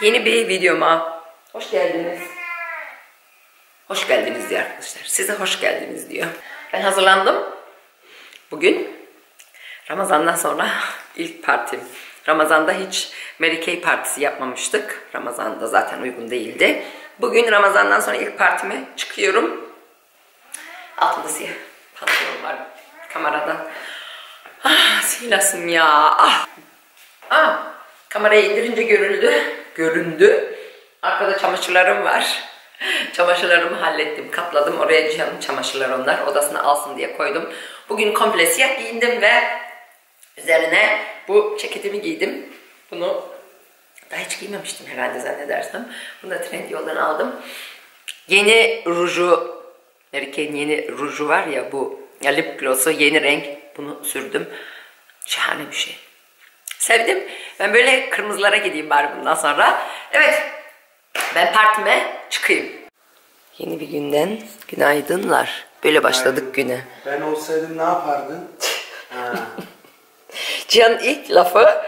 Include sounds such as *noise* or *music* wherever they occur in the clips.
Yeni bir videoma hoş geldiniz. Hoş geldiniz diyor arkadaşlar. Size hoş geldiniz diyor. Ben hazırlandım. Bugün Ramazan'dan sonra *laughs* ilk partim. Ramazan'da hiç Mary partisi yapmamıştık. Ramazan'da zaten uygun değildi. Bugün Ramazan'dan sonra ilk partime çıkıyorum. Altımda siyah pantolon var kameradan. Ah silasım ya. Ah. Ah. Kamerayı indirince görüldü. Göründü. Arkada çamaşırlarım var. *laughs* Çamaşırlarımı hallettim, katladım. Oraya Cihan'ın çamaşırları onlar. Odasına alsın diye koydum. Bugün komple siyah giyindim ve üzerine bu ceketimi giydim. Bunu daha hiç giymemiştim herhalde zannedersem. Bunu da Trendyol'dan aldım. Yeni ruju, Mary yeni ruju var ya bu ya lip gloss'u yeni renk. Bunu sürdüm. Şahane bir şey. Sevdim. Ben böyle kırmızılara gideyim bari bundan sonra. Evet. Ben partime çıkayım. Yeni bir günden günaydınlar. Böyle başladık güne. Ben olsaydım ne yapardın? Ha. *laughs* Cihan ilk lafı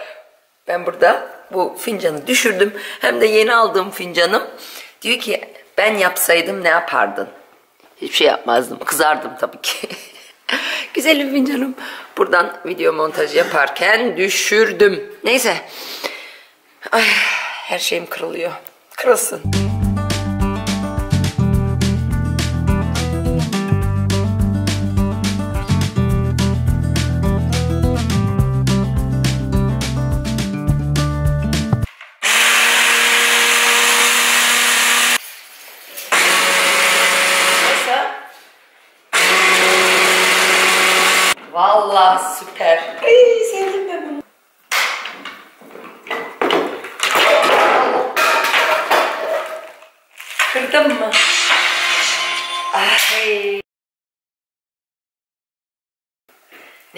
ben burada bu fincanı düşürdüm. Hem de yeni aldığım fincanım. Diyor ki ben yapsaydım ne yapardın? Hiçbir şey yapmazdım. Kızardım tabii ki. *laughs* Güzelim fincanım. Buradan video montajı yaparken düşürdüm. Neyse. Ay, her şeyim kırılıyor. Kırılsın.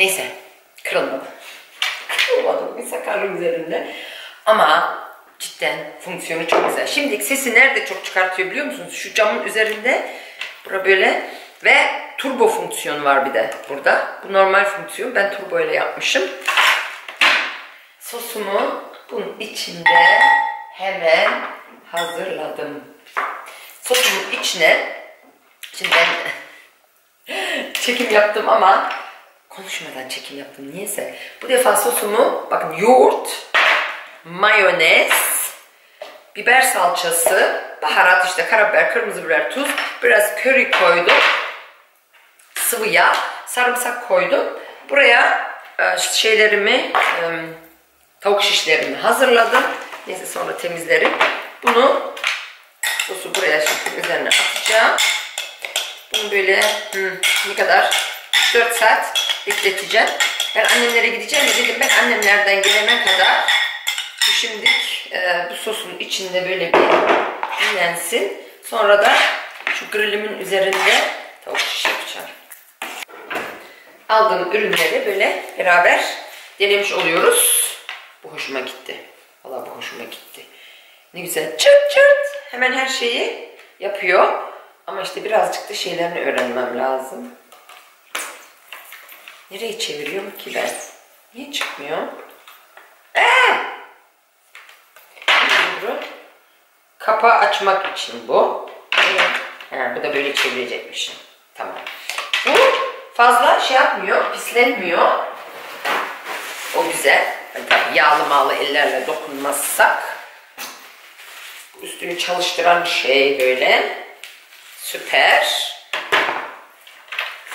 Neyse, kırılmadı. Kırılmadı bir sakarlık üzerinde. Ama cidden fonksiyonu çok güzel. Şimdi sesi nerede çok çıkartıyor biliyor musunuz? Şu camın üzerinde bura böyle ve turbo fonksiyonu var bir de burada. Bu normal fonksiyon. Ben turbo ile yapmışım. Sosumu bunun içinde hemen hazırladım. Sosumun içine şimdi ben *laughs* çekim yaptım ama konuşmadan çekim yaptım niyeyse. Bu defa sosumu bakın yoğurt, mayonez, biber salçası, baharat işte karabiber, kırmızı biber, tuz, biraz köri koydum. Sıvı yağ, sarımsak koydum. Buraya e, şeylerimi, e, tavuk şişlerimi hazırladım. Neyse sonra temizlerim. Bunu sosu buraya şimdi üzerine atacağım. Bunu böyle hmm, ne kadar 4 saat bekleteceğim. Ben annemlere gideceğim de dedim ben annemlerden gelene kadar bu şimdilik e, bu sosun içinde böyle bir dinlensin. Sonra da şu grillimin üzerinde tavuk şiş yapacağım. Aldığım ürünleri böyle beraber denemiş oluyoruz. Bu hoşuma gitti. Valla bu hoşuma gitti. Ne güzel çırt çırt hemen her şeyi yapıyor. Ama işte birazcık da şeylerini öğrenmem lazım. Nereye çeviriyorum ki ben? Niye çıkmıyor? Ee! Bunu Kapağı açmak için bu. Ha, bu da böyle çevirecekmişim. Tamam. Bu fazla şey yapmıyor, pislenmiyor. O güzel. Tabii yağlı mağlı ellerle dokunmazsak. Üstünü çalıştıran şey böyle. Süper.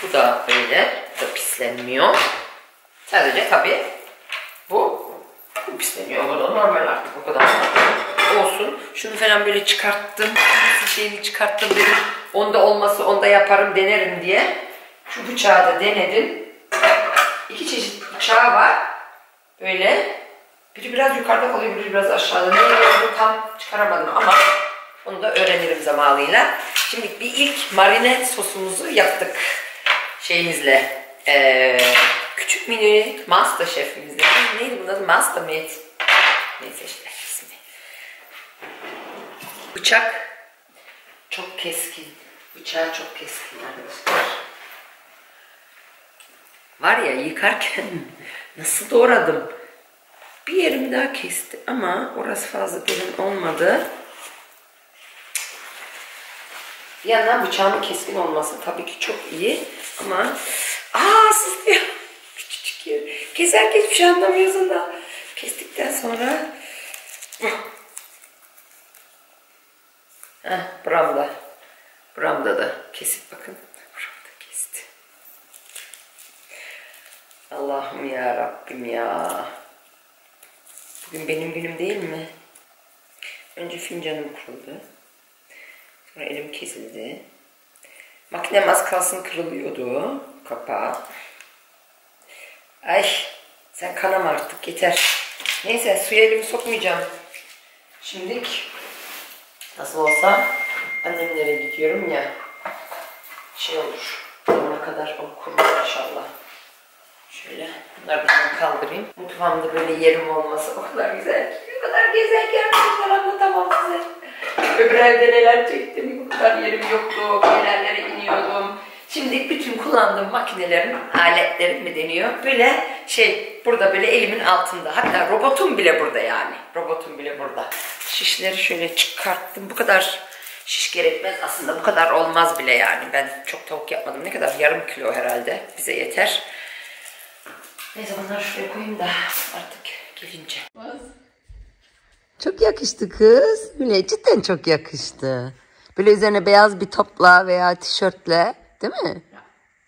Bu da böyle. Pislenmiyor. Sadece tabii bu, bu pisleniyor. O da normal artık o kadar olsun. Şunu falan böyle çıkarttım. Şeyini çıkarttım dedim. Onda olması onda yaparım denerim diye. Şu bıçağı da denedim. İki çeşit bıçağı var. Böyle. Biri biraz yukarıda kalıyor, biri biraz aşağıda. Ne olduğunu tam çıkaramadım ama onu da öğrenirim zamanıyla. Şimdi bir ilk marine sosumuzu yaptık şeyimizle. Ee, küçük mini master şefimizle. Neydi bunun adı? Master Mate. Neyse işte ismi. Bıçak çok keskin. Bıçağı çok keskin arkadaşlar. Var ya yıkarken *laughs* nasıl doğradım. Bir yerimi daha kesti ama orası fazla derin olmadı. Bir yandan bıçağın keskin olması tabii ki çok iyi ama aa sızlıyor. Küçücük yer. Keserken hiçbir şey anlamıyorsun da. Kestikten sonra Heh, buramda. Buramda da kesip bakın. Buramda kesti. Allah'ım ya Rabbim ya. Bugün benim günüm değil mi? Önce fincanım kuruldu. Sonra elim kesildi. Makinem az kalsın kırılıyordu. Kapağı. Ay sen kanama artık yeter. Neyse suya elimi sokmayacağım. Şimdilik nasıl olsa annemlere gidiyorum ya. Şey olur. Sonuna kadar o kurur inşallah. Şöyle bunları buradan kaldırayım. Mutfağımda böyle yerim olması o kadar güzel ki. O kadar gezerken arkadaşlar anlatamam size. Öbür evde neler çektim. Bu kadar yerim yoktu. Yerlere iniyordum. Şimdi bütün kullandığım makinelerin, aletlerim mi deniyor? Böyle şey, burada böyle elimin altında. Hatta robotum bile burada yani. Robotum bile burada. Şişleri şöyle çıkarttım. Bu kadar şiş gerekmez aslında. Bu kadar olmaz bile yani. Ben çok tavuk yapmadım. Ne kadar? Yarım kilo herhalde. Bize yeter. Neyse bunları şuraya koyayım da artık gelince. Çok yakıştı kız. Mine cidden çok yakıştı. Böyle üzerine beyaz bir topla veya tişörtle değil mi?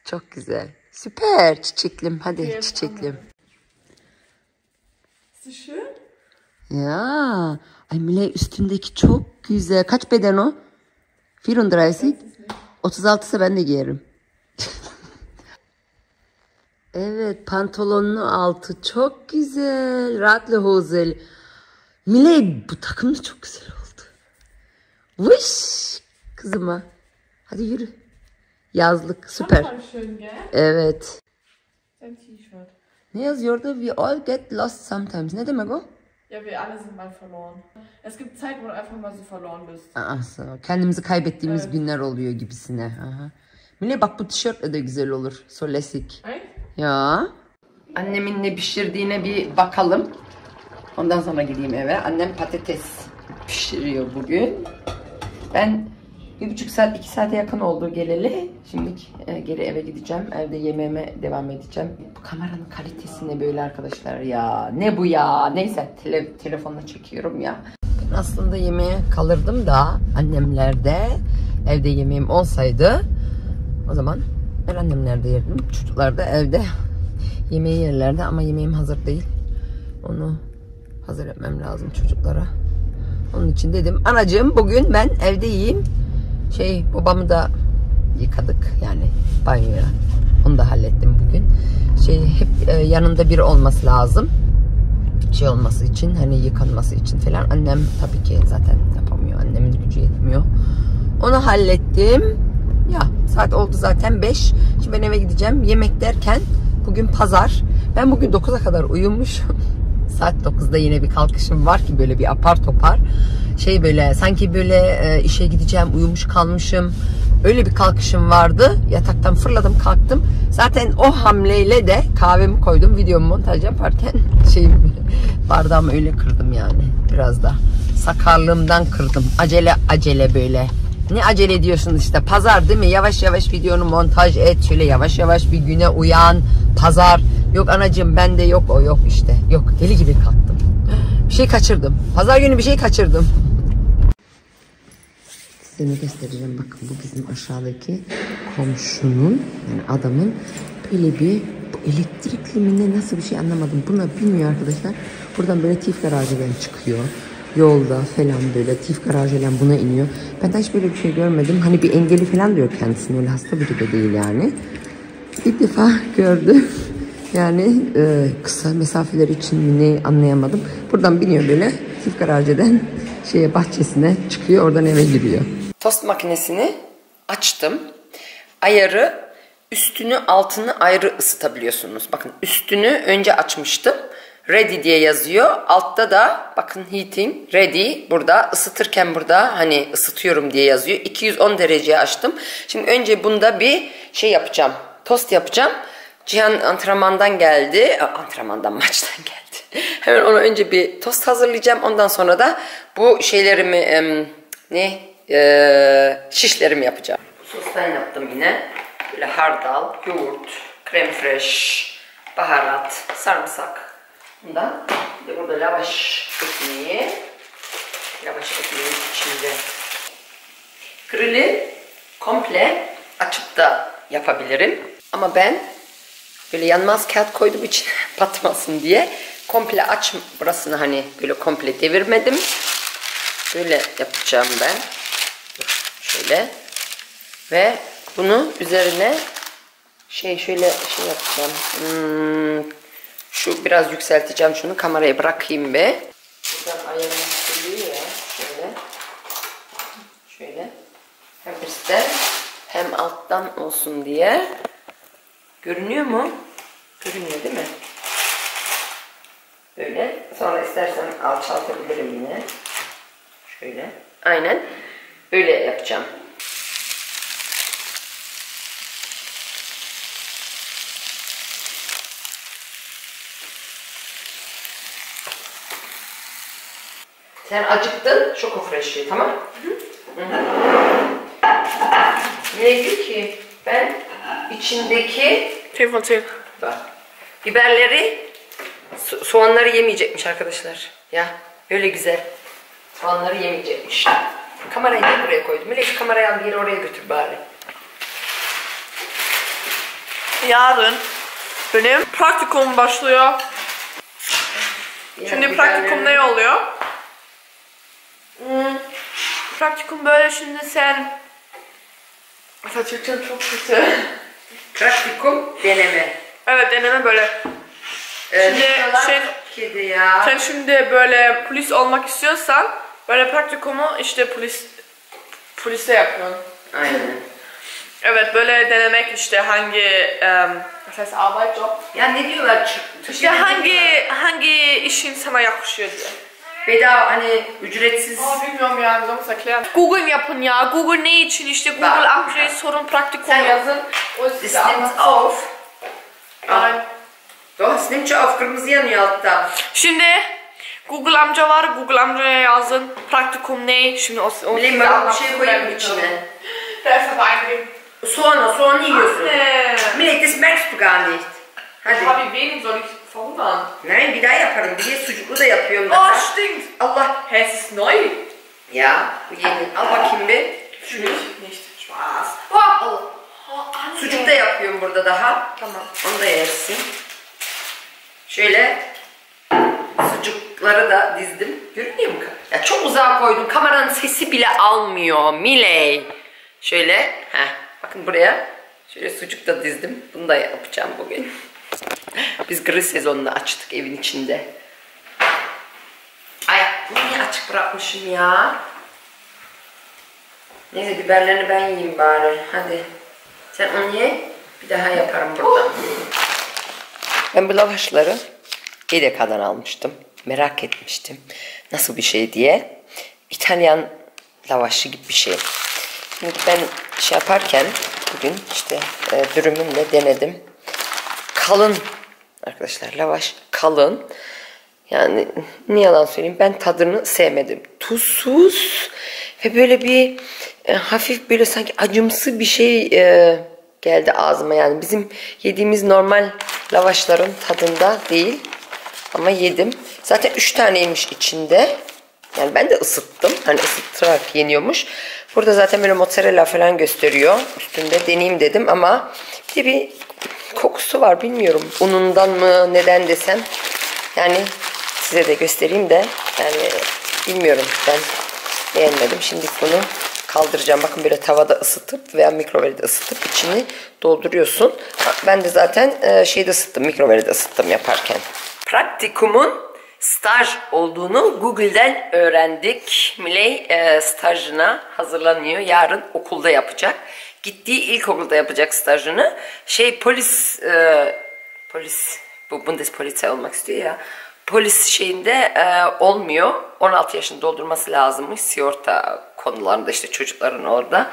Çok güzel. Süper çiçeklim. Hadi çiçeklim. Ist das schön? Ya. Ay Mine üstündeki çok güzel. Kaç beden o? 34. 36 ise ben de giyerim. *laughs* evet pantolonlu altı çok güzel. Rahatlı hozel. Mile bu takım da çok güzel oldu. Vış kızıma. Hadi yürü. Yazlık süper. Voll schön, gell? Evet. T-Shirt. Ne yazıyordu? We all get lost sometimes. Ne demek o? Ja, wir alle sind mal verloren. Es gibt Zeiten, wo du einfach mal so verloren bist. Aa, kendimizi kaybettiğimiz Evet. günler oluyor gibisine. Aha. Mine bak bu tişörtle de güzel olur. Solesik. Echt? Ya. Annemin ne pişirdiğine bir bakalım. Ondan sonra gideyim eve. Annem patates pişiriyor bugün. Ben bir buçuk saat, iki saate yakın oldu geleli. Şimdi e, geri eve gideceğim. Evde yemeğime devam edeceğim. Bu kameranın kalitesi ne böyle arkadaşlar ya. Ne bu ya? Neyse tele, telefonla çekiyorum ya. Ben aslında yemeğe kalırdım da annemlerde evde yemeğim olsaydı o zaman ben annemlerde yerdim. Çocuklar da evde *laughs* yemeği yerlerdi ama yemeğim hazır değil. Onu hazır etmem lazım çocuklara. Onun için dedim anacığım bugün ben evde yiyeyim. Şey babamı da yıkadık yani banyoya. Onu da hallettim bugün. Şey hep e, yanında biri olması lazım. Şey olması için hani yıkanması için falan. Annem tabii ki zaten yapamıyor. Annemin gücü yetmiyor. Onu hallettim. Ya saat oldu zaten 5. Şimdi ben eve gideceğim. Yemek derken bugün pazar. Ben bugün 9'a kadar uyumuşum. *laughs* Saat 9'da yine bir kalkışım var ki böyle bir apar topar. Şey böyle sanki böyle e, işe gideceğim uyumuş kalmışım. Öyle bir kalkışım vardı. Yataktan fırladım kalktım. Zaten o hamleyle de kahvemi koydum videomu montaj yaparken *laughs* şey bardağımı öyle kırdım yani biraz da. Sakarlığımdan kırdım. Acele acele böyle. Ne acele ediyorsun işte pazar değil mi? Yavaş yavaş videonu montaj et. Şöyle yavaş yavaş bir güne uyan. Pazar. Yok anacığım bende yok o yok işte. Yok deli gibi kalktım. Bir şey kaçırdım. Pazar günü bir şey kaçırdım. Size ne göstereceğim bakın bu bizim aşağıdaki komşunun yani adamın böyle bir bu elektrikli mi ne nasıl bir şey anlamadım. Buna bilmiyor arkadaşlar. Buradan böyle tif garajdan çıkıyor. Yolda falan böyle tif garajdan buna iniyor. Ben de hiç böyle bir şey görmedim. Hani bir engeli falan diyor kendisine. Öyle hasta biri de değil yani. İlk defa *laughs* gördüm. Yani e, kısa mesafeler için mi ne anlayamadım. Buradan biniyor böyle tif garajdan şeye bahçesine çıkıyor oradan eve giriyor. Tost makinesini açtım. Ayarı üstünü altını ayrı ısıtabiliyorsunuz. Bakın üstünü önce açmıştım. Ready diye yazıyor. Altta da bakın heating ready burada ısıtırken burada hani ısıtıyorum diye yazıyor. 210 dereceye açtım. Şimdi önce bunda bir şey yapacağım. Tost yapacağım. Cihan antrenmandan geldi. Antrenmandan *laughs* maçtan geldi. Hemen ona önce bir tost hazırlayacağım. Ondan sonra da bu şeylerimi ne Ee, şişlerimi yapacağım. Sostan yaptım yine. Böyle hardal, yoğurt, krem fresh, baharat, sarımsak. Bundan bir de burada lavaş ekmeği. Lavaş ekmeği içinde. Grili komple açıp da yapabilirim. Ama ben böyle yanmaz kağıt koydum için *laughs* batmasın diye komple aç burasını hani böyle komple devirmedim. Böyle yapacağım ben. Şöyle. Ve bunu üzerine şey şöyle şey yapacağım. Hmm, şu biraz yükselteceğim şunu kameraya bırakayım be. Buradan ayarını sürüyor ya. Şöyle. Şöyle. Hem üstten hem alttan olsun diye. Görünüyor mu? Görünüyor değil mi? Böyle. Sonra istersen alçaltabilirim yine. Şöyle. Aynen. Böyle yapacağım. Sen acıktın, şoko fresh'i tamam? Hı hı. Ne diyor ki? Ben içindeki 10 von 10. bak, biberleri, so- soğanları yemeyecekmiş arkadaşlar. Ya öyle güzel. Soğanları yemeyecekmiş. Kamerayı niye buraya koydum? Melek kamerayı al yere oraya götür bari. Yarın benim praktikum başlıyor. Şimdi praktikum ne oluyor? Hmm, praktikum böyle şimdi sen... Mesela Türkçem çok kötü. Praktikum deneme. evet deneme böyle. Ee, Şimdi diyorlar? şey- Kedi ya. Sen şimdi böyle polis olmak istiyorsan böyle praktikumu işte polis polise yapıyorsun. Aynen. *laughs* Evet böyle denemek işte hangi um, was heißt Arbeitjob? Ya ne diyorlar? Ç- İşte hangi hangi işin sana yakışıyor diye. Bedava hani ücretsiz. Aa bilmiyorum yani nasıl erklären. Google yapın ya. Google ne için işte Google Bak. amcayı sorun praktikum Sen- yazın. O size nimmt anlatsın. auf. Nein. Doch, es nimmt schon auf. Kırmızı yanıyor altta. Şimdi Google amca var. Google amcaya yazın. Praktikum ne? Şimdi o, o Bileyim ben bir şey koyayım içine. Aber eingeben. Soğanı, soğanı yiyorsun. Ne? Millet, das merkst du gar nicht. Hadi. Abi wen soll ich verhungern? Nein, bir daha yaparım. Bir de sucuklu da yapıyorum Oh, stinkt. Allah. Hä, es ist neu. Ya, bu yeni. Al bakayım bir. Für mich nicht. Spaß. Oh, oh. Anne. Sucuk da yapıyorum burada daha. Tamam. Onu da yersin. Şöyle sucukları da dizdim. Görünüyor mu? Ya çok uzağa koydum. Kameranın sesi bile almıyor. Miley. Şöyle. Heh. Bakın buraya. Şöyle sucuk da dizdim. Bunu da yapacağım bugün. Biz grill sezonunu açtık evin içinde. Ay niye açık bırakmışım ya? Neyse biberlerini ben yiyeyim bari. Hadi. Sen onu ye. Bir daha yaparım burada. Ben bu lavaşları Edeka'dan almıştım. Merak etmiştim. Nasıl bir şey diye. İtalyan lavaşı gibi bir şey. Şimdi ben şey yaparken bugün işte e, dürümümle denedim. Kalın arkadaşlar lavaş kalın. Yani ne yalan söyleyeyim ben tadını sevmedim. Tuzsuz ve böyle bir e, hafif böyle sanki acımsı bir şey e, geldi ağzıma yani bizim yediğimiz normal lavaşların tadında değil ama yedim. Zaten 3 taneymiş içinde. Yani ben de ısıttım. Hani ısıttırarak yeniyormuş. Burada zaten böyle mozzarella falan gösteriyor. Üstünde deneyeyim dedim ama bir de bir kokusu var bilmiyorum. Unundan mı neden desem. Yani size de göstereyim de yani bilmiyorum ben beğenmedim. Şimdi bunu kaldıracağım. Bakın böyle tavada ısıtıp veya mikrovalide ısıtıp içini dolduruyorsun. Ben de zaten e, şeyde ısıttım, mikrovalide ısıttım yaparken. Praktikumun staj olduğunu Google'den öğrendik. Miley e, stajına hazırlanıyor. Yarın okulda yapacak. Gittiği ilkokulda yapacak stajını. Şey polis e, polis bu Bundespolizei olmak istiyor ya. Polis şeyinde e, olmuyor. 16 yaşını doldurması lazımmış. Sigorta konularında işte çocukların orada.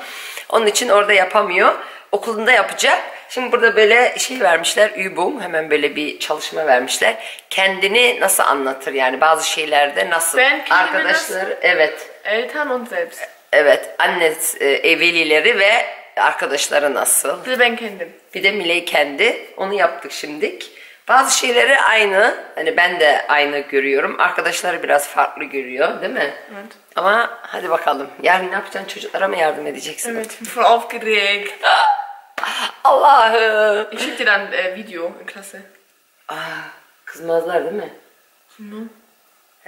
Onun için orada yapamıyor. Okulunda yapacak. Şimdi burada böyle şey vermişler, übung, hemen böyle bir çalışma vermişler. Kendini nasıl anlatır yani bazı şeylerde nasıl? Ben Arkadaşları, evet, Eltern und selbst. evet. Anne, e, velileri ve arkadaşları nasıl? Bir de ben kendim. Bir de Miley kendi. Onu yaptık şimdik. Bazı şeyleri aynı. Hani ben de aynı görüyorum. Arkadaşları biraz farklı görüyor değil mi? Evet. Ama hadi bakalım. Yarın ne yapacaksın? Çocuklara mı yardım edeceksin? Evet, *laughs* voll aufgeregt. Allah'ım. Ich schicke dir dann äh, Video in Klasse. Aa, kızmazlar değil mi?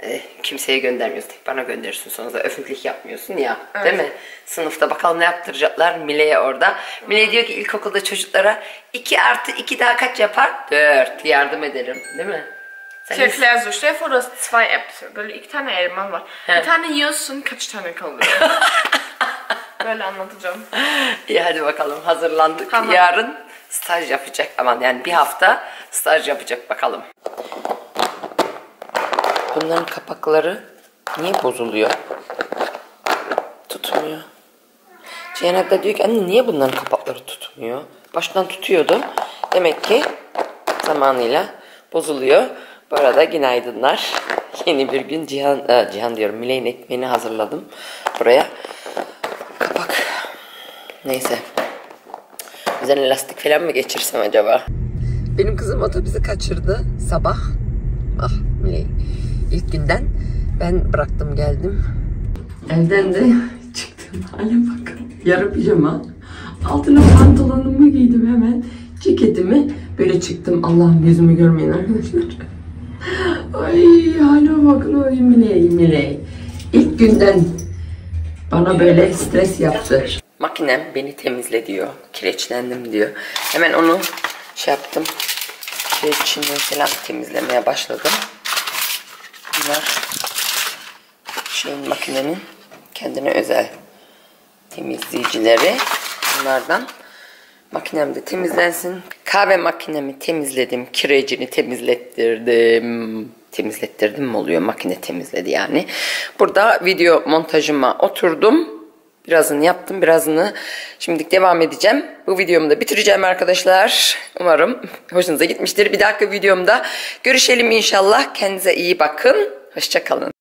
Eh, kimseye göndermiyorsun. Tek bana gönderirsin. Sonra da öfüklik yapmıyorsun ya. Değil mi? Sınıfta bakalım ne yaptıracaklar Mile'ye orada. Mile diyor ki ilkokulda çocuklara 2 artı 2 daha kaç yapar? 4. Yardım ederim. Değil mi? Ich erkläre so, stell dir vor, du hast zwei Äpfel. Böyle iki tane elman var. He. Bir tane yiyorsun, kaç tane kalıyor? *laughs* Böyle anlatacağım. İyi hadi bakalım hazırlandık. Tamam. Yarın staj yapacak. Aman yani bir hafta staj yapacak bakalım. Bunların kapakları niye bozuluyor? Tutmuyor. Zeynep de diyor ki anne niye bunların kapakları tutmuyor? Baştan tutuyordu. Demek ki zamanıyla bozuluyor. Bu arada günaydınlar. *laughs* Yeni bir gün Cihan, e, Cihan diyorum Miley'in ekmeğini hazırladım. Buraya. Neyse. Üzerine lastik falan mı geçirsem acaba? Benim kızım otobüsü kaçırdı sabah. Ah Miley. İlk günden ben bıraktım geldim. Evden de *laughs* çıktım. Hale bakın. Yarı pijama. Altına pantolonumu giydim hemen. Ceketimi böyle çıktım. Allah'ım yüzümü görmeyin arkadaşlar. *laughs* Ay hale bakın ay Miley Miley. İlk günden bana böyle stres yaptı. Makinem beni temizle diyor. Kireçlendim diyor. Hemen onu şey yaptım. Kireçini falan temizlemeye başladım. Bunlar şeyin makinenin kendine özel temizleyicileri. Bunlardan makinem de temizlensin. Kahve makinemi temizledim. Kirecini temizlettirdim. Temizlettirdim mi oluyor? Makine temizledi yani. Burada video montajıma oturdum. Birazını yaptım, birazını şimdi devam edeceğim. Bu videomu da bitireceğim arkadaşlar. Umarım hoşunuza gitmiştir. Bir dahaki videomda görüşelim inşallah. Kendinize iyi bakın. Hoşçakalın.